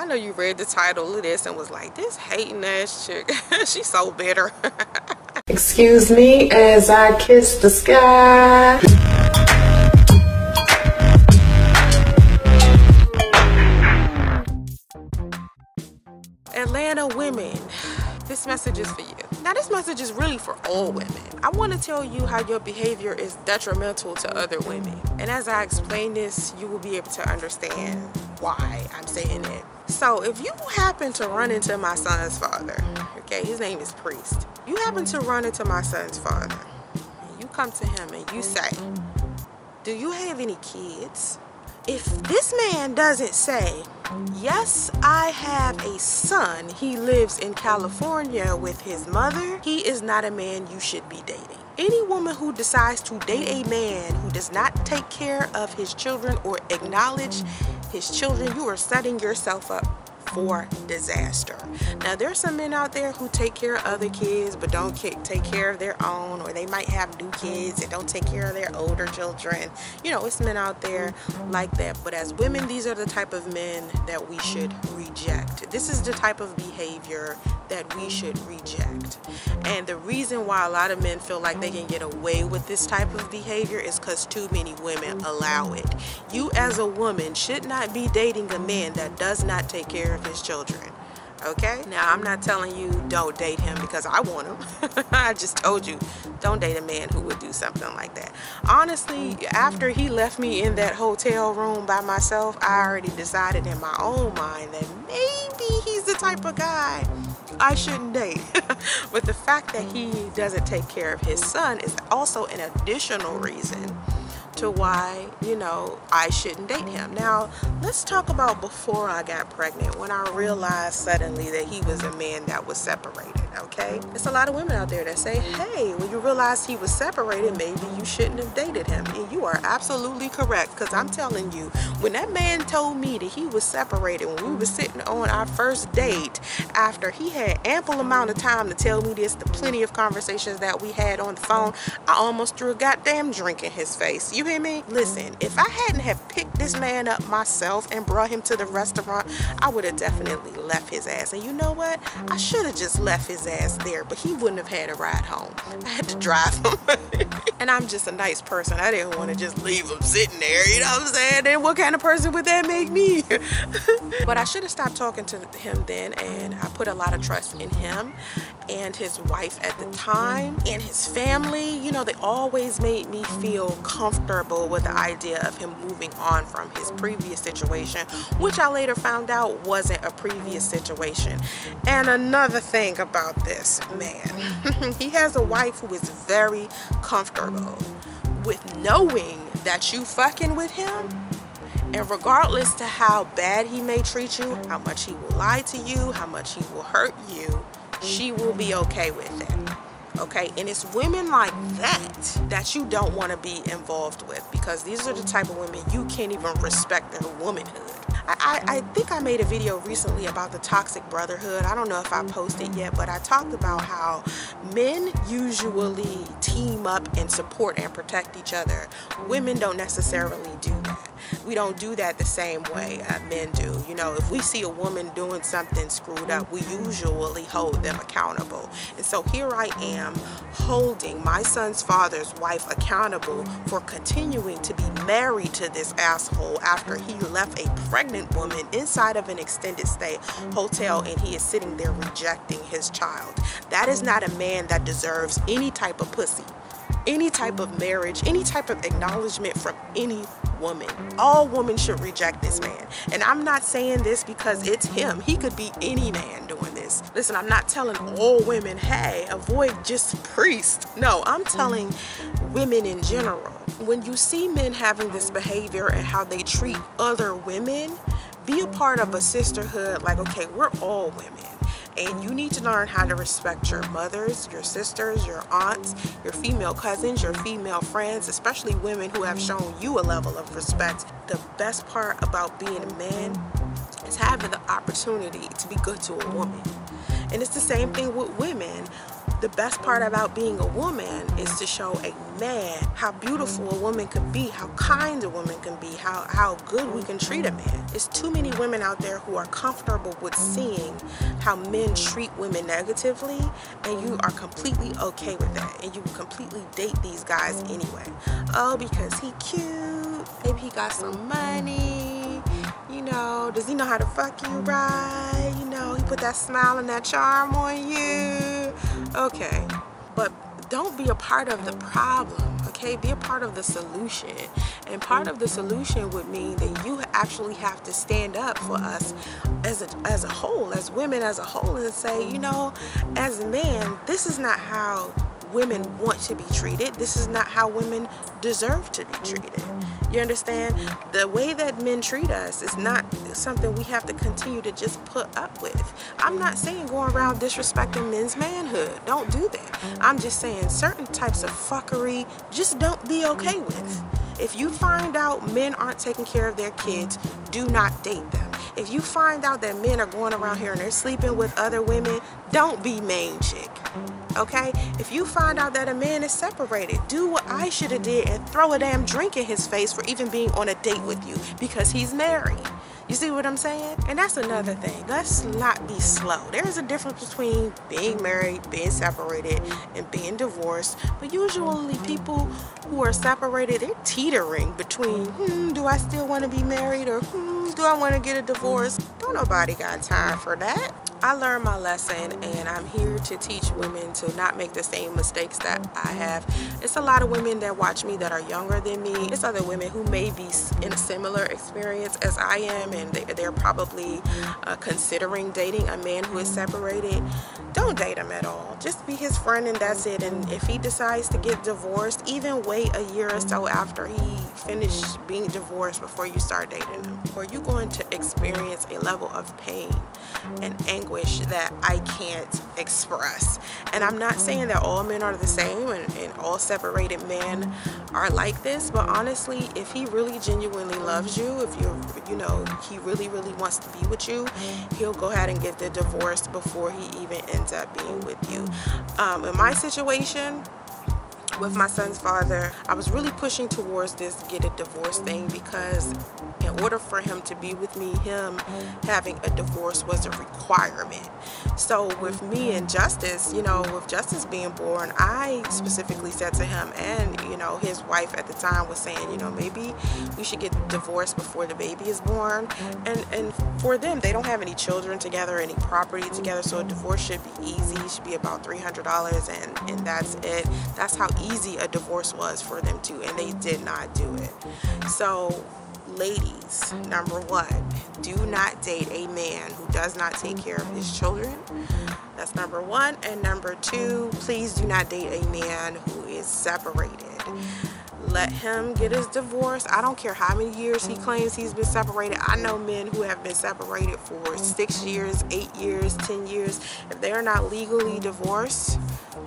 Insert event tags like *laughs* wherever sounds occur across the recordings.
I know you read the title of this and was like, this hating ass chick, *laughs* she's so bitter. *laughs* Excuse me as I kiss the sky. Atlanta women, this message is for you. Now this message is really for all women. I want to tell you how your behavior is detrimental to other women. And as I explain this, you will be able to understand why I'm saying it. So if you happen to run into my son's father, okay, his name is Priest. You happen to run into my son's father, and you come to him and you say, do you have any kids? If this man doesn't say, yes, I have a son, he lives in California with his mother, he is not a man you should be dating. Any woman who decides to date a man who does not take care of his children or acknowledge his children, you are setting yourself up for disaster. Now there's some men out there who take care of other kids but don't take care of their own or they might have new kids and don't take care of their older children. You know, it's men out there like that. But as women, these are the type of men that we should reject. This is the type of behavior that we should reject. And the reason why a lot of men feel like they can get away with this type of behavior is because too many women allow it. You as a woman should not be dating a man that does not take care of his children okay? Now i'm not telling you don't date him because i want him. *laughs* I just told you don't date a man who would do something like that. Honestly after he left me in that hotel room by myself i already decided in my own mind that maybe he's the type of guy I shouldn't date. *laughs* but the fact that he doesn't take care of his son is also an additional reason to why, you know, I shouldn't date him. Now, let's talk about before I got pregnant when I realized suddenly that he was a man that was separated okay? It's a lot of women out there that say, hey, when you realize he was separated, maybe you shouldn't have dated him. And you are absolutely correct because I'm telling you, when that man told me that he was separated, when we were sitting on our first date, after he had ample amount of time to tell me this, the plenty of conversations that we had on the phone, I almost threw a goddamn drink in his face. You me? Listen, if I hadn't have picked this man up myself and brought him to the restaurant, I would have definitely left his ass. And you know what? I should have just left his ass there, but he wouldn't have had a ride home. I had to drive *laughs* him. and I'm just a nice person. I didn't want to just leave him sitting there, you know what I'm saying? And what kind of person would that make me? *laughs* but I should have stopped talking to him then, and I put a lot of trust in him and his wife at the time and his family. You know, they always made me feel comfortable with the idea of him moving on from his previous situation, which I later found out wasn't a previous situation. And another thing about this man, *laughs* he has a wife who is very comfortable with knowing that you fucking with him and regardless to how bad he may treat you, how much he will lie to you, how much he will hurt you, she will be okay with it okay and it's women like that that you don't want to be involved with because these are the type of women you can't even respect their womanhood I, I, think I made a video recently about the toxic brotherhood. I don't know if I posted yet, but I talked about how men usually team up and support and protect each other. Women don't necessarily do we don't do that the same way uh, men do. You know, if we see a woman doing something screwed up, we usually hold them accountable. And so here I am holding my son's father's wife accountable for continuing to be married to this asshole after he left a pregnant woman inside of an extended stay hotel and he is sitting there rejecting his child. That is not a man that deserves any type of pussy any type of marriage, any type of acknowledgement from any woman. All women should reject this man. And I'm not saying this because it's him. He could be any man doing this. Listen, I'm not telling all women, hey, avoid just priests. No, I'm telling women in general. When you see men having this behavior and how they treat other women, be a part of a sisterhood like, okay, we're all women and you need to learn how to respect your mothers, your sisters, your aunts, your female cousins, your female friends, especially women who have shown you a level of respect. The best part about being a man is having the opportunity to be good to a woman. And it's the same thing with women The best part about being a woman is to show a man how beautiful a woman can be, how kind a woman can be, how, how good we can treat a man. There's too many women out there who are comfortable with seeing how men treat women negatively and you are completely okay with that and you completely date these guys anyway. Oh, because he cute, maybe he got some money, you know, does he know how to fuck you right? You know, he put that smile and that charm on you. Okay, but don't be a part of the problem okay? Be a part of the solution. And part of the solution would mean that you actually have to stand up for us as a, as a whole as women as a whole and say you know as a man this is not how women want to be treated. This is not how women deserve to be treated. Mm-hmm. You understand? The way that men treat us is not something we have to continue to just put up with. I'm not saying going around disrespecting men's manhood. Don't do that. I'm just saying certain types of fuckery just don't be okay mm-hmm. with. If you find out men aren't taking care of their kids, do not date them. If you find out that men are going around here and they're sleeping with other women, don't be main chick okay? If you find out that a man is separated, do what I should have did and throw a damn drink in his face for even being on a date with you because he's married. You see what I'm saying? And that's another thing. Let's not be slow. There's a difference between being married, being separated, and being divorced. But usually people who are separated, they're teetering between, hmm, do I still want to be married or hmm, do I want to get a divorce? Don't nobody got time for that. I learned my lesson and I'm here to teach women to not make the same mistakes that I have. It's a lot of women that watch me that are younger than me. It's other women who may be in a similar experience as I am and they're probably uh, considering dating a man who is separated. Don't date him at all. Just be his friend and that's it. And if he decides to get divorced, even wait a year or so after he finished being divorced before you start dating him. Or you're going to experience a level of pain and anguish that I can't express. And I'm not saying that all men are the same and, and all separated men are like this, but honestly, if he really genuinely loves you, if you're, you know, he really, really wants to be with you, he'll go ahead and get the divorce before he even ends up being with you. Um, in my situation, with my son's father, I was really pushing towards this get a divorce thing because in order for him to be with me, him having a divorce was a requirement. So with me and Justice, you know, with Justice being born, I specifically said to him and, you know, his wife at the time was saying, you know, maybe we should get divorced before the baby is born. And, and for them, they don't have any children together, any property together, so a divorce should be easy. Should be about $300 and, and that's it. That's how easy a divorce was for them to, and they did not do it. So ladies, number one, do not date a man who does not take care of his children. That's number one. And number two, please do not date a man who is separated. Let him get his divorce. I don't care how many years he claims he's been separated. I know men who have been separated for six years, eight years, ten years. If they're not legally divorced,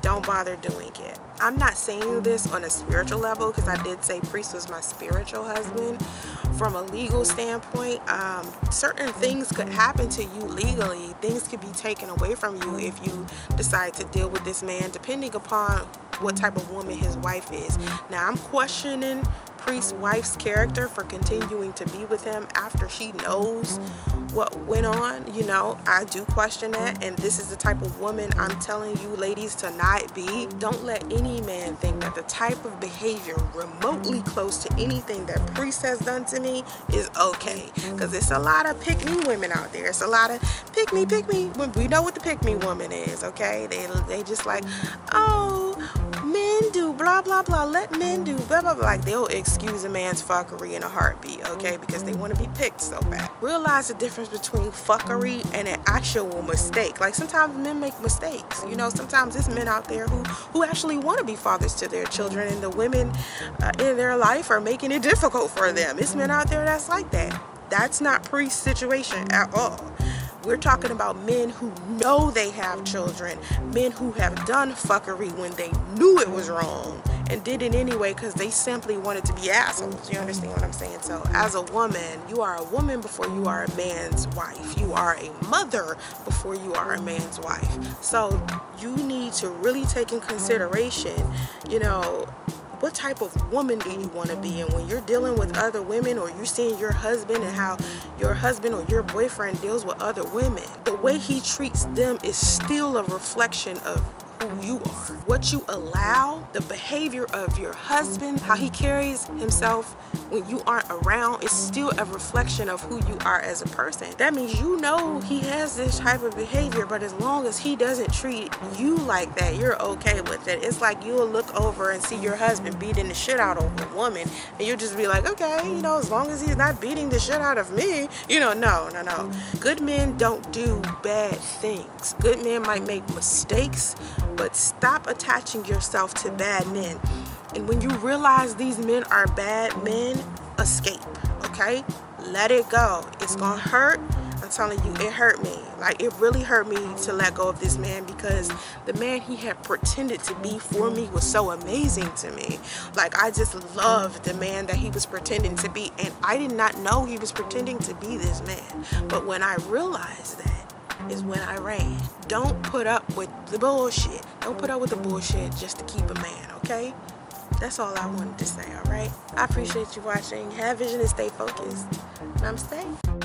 don't bother doing it. I'm not saying this on a spiritual level because I did say priest was my spiritual husband. From a legal standpoint, um, certain things could happen to you legally. Things could be taken away from you if you decide to deal with this man, depending upon what type of woman his wife is. Now, I'm questioning priest's wife's character for continuing to be with him after she knows what went on, you know, I do question that. And this is the type of woman I'm telling you ladies to not be. Don't let any man think that the type of behavior remotely close to anything that priest has done to me is okay. Because it's a lot of pick me women out there. It's a lot of pick me, pick me. We know what the pick me woman is, okay? They, they just like, oh, men do blah, blah, blah. Let men do blah, blah, blah. Like they'll excuse a man's fuckery in a heartbeat, okay? Because they want to be picked so bad. Realize the difference between fuckery and an actual mistake. Like sometimes men make mistakes. You know, sometimes there's men out there who, who actually want to be fathers to their children and the women uh, in their life are making it difficult for them. It's men out there that's like that. That's not priest situation at all. We're talking about men who know they have children, men who have done fuckery when they knew it was wrong and did it anyway because they simply wanted to be assholes. You understand what I'm saying? So as a woman, you are a woman before you are a man's wife. You are a mother before you are a man's wife. So you need to really take in consideration, you know, what type of woman do you want to be? And when you're dealing with other women or you're seeing your husband and how your husband or your boyfriend deals with other women the way he treats them is still a reflection of who you are what you allow the behavior of your husband how he carries himself when you aren't around is still a reflection of who you are as a person. That means you know he has this type of behavior, but as long as he doesn't treat you like that, you're okay with it. It's like you'll look over and see your husband beating the shit out of a woman, and you'll just be like, okay, you know, as long as he's not beating the shit out of me, you know, no, no, no. Good men don't do bad things. Good men might make mistakes, but stop attaching yourself to bad men. And when you realize these men are bad men, escape, okay? Let it go. It's gonna hurt. I'm telling you, it hurt me. Like, it really hurt me to let go of this man because the man he had pretended to be for me was so amazing to me. Like, I just loved the man that he was pretending to be. And I did not know he was pretending to be this man. But when I realized that, is when I ran. Don't put up with the bullshit. Don't put up with the bullshit just to keep a man, okay? That's all I wanted to say, all right? I appreciate you watching. Have vision and stay focused. And I'm Namaste.